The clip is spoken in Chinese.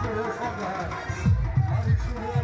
这都超载吃